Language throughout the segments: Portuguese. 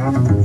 Música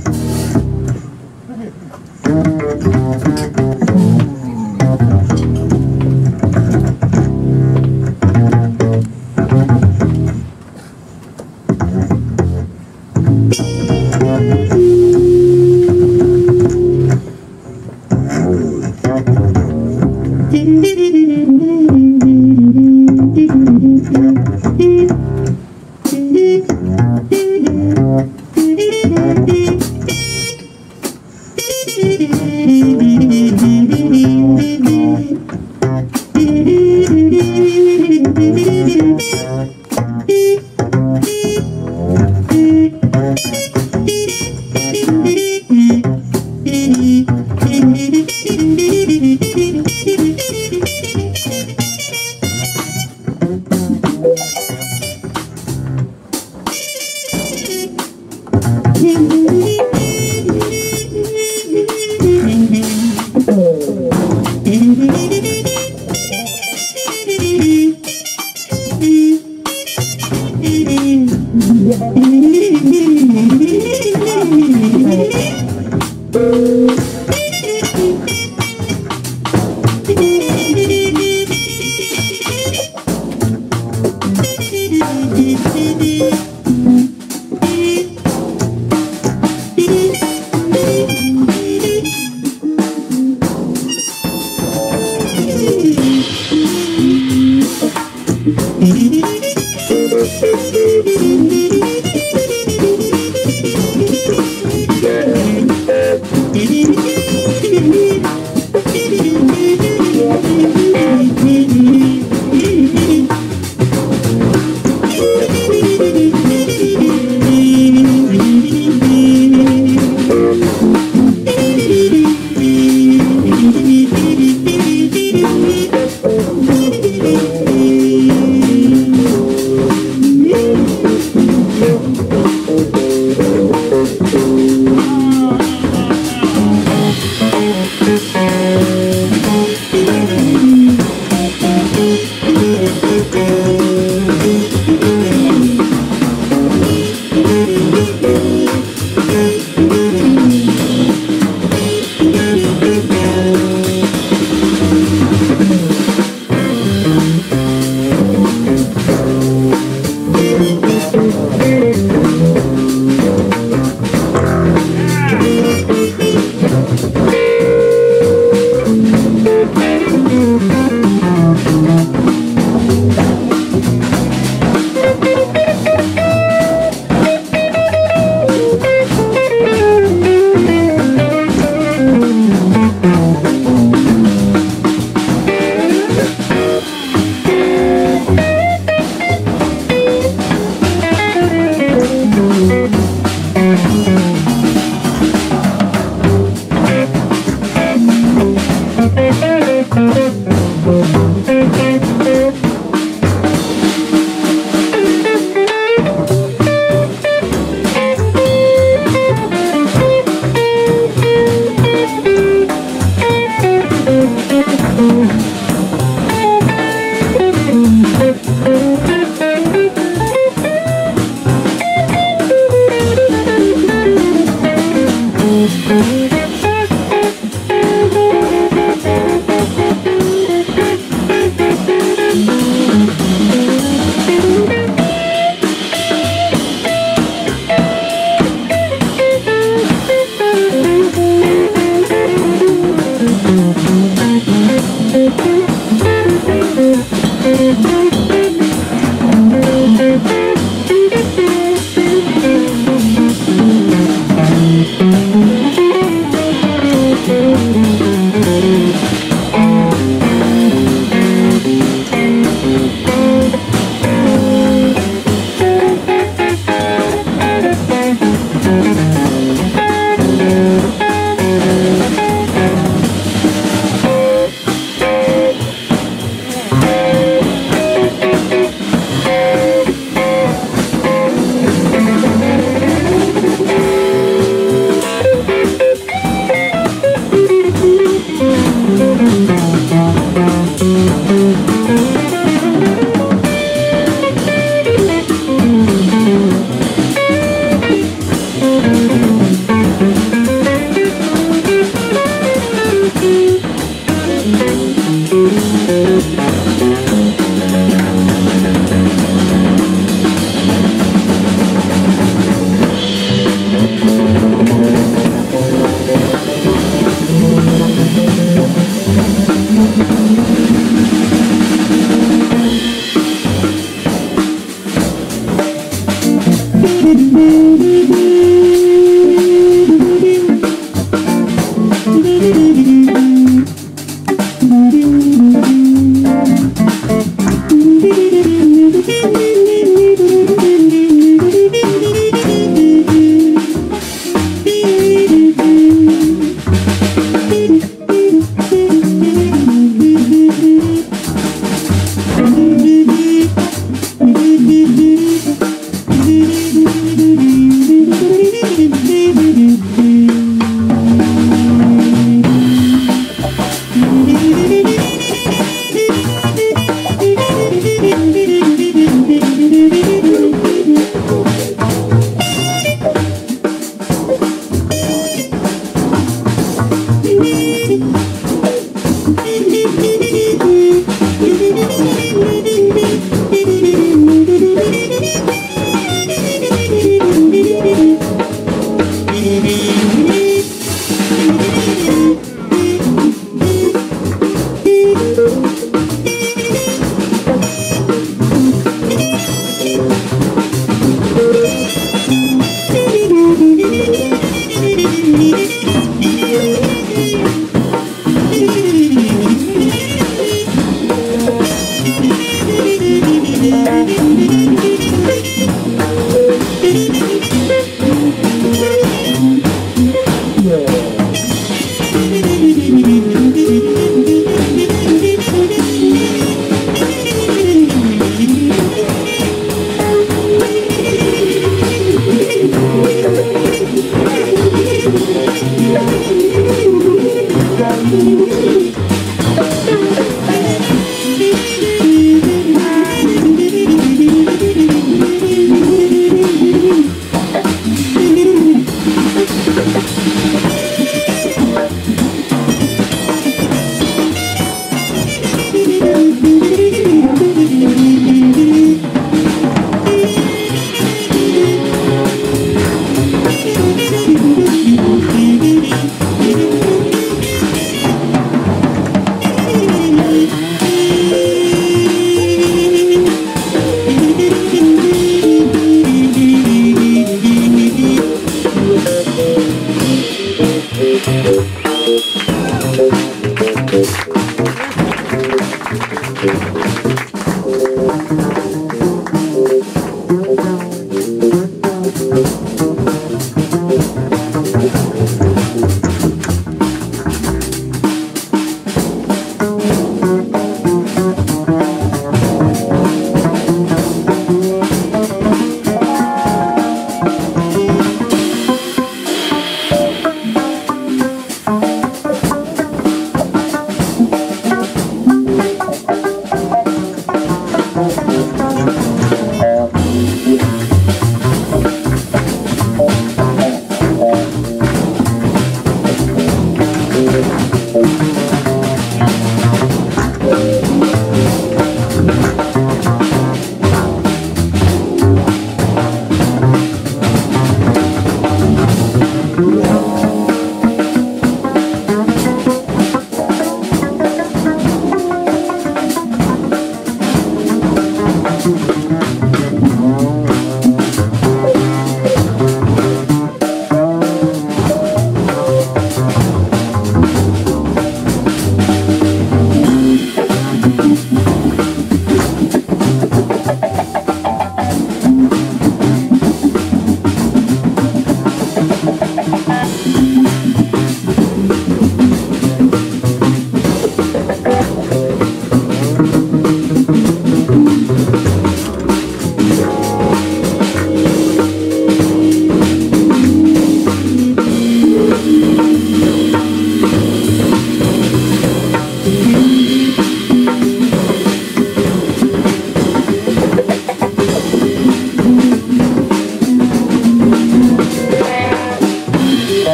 Thank you.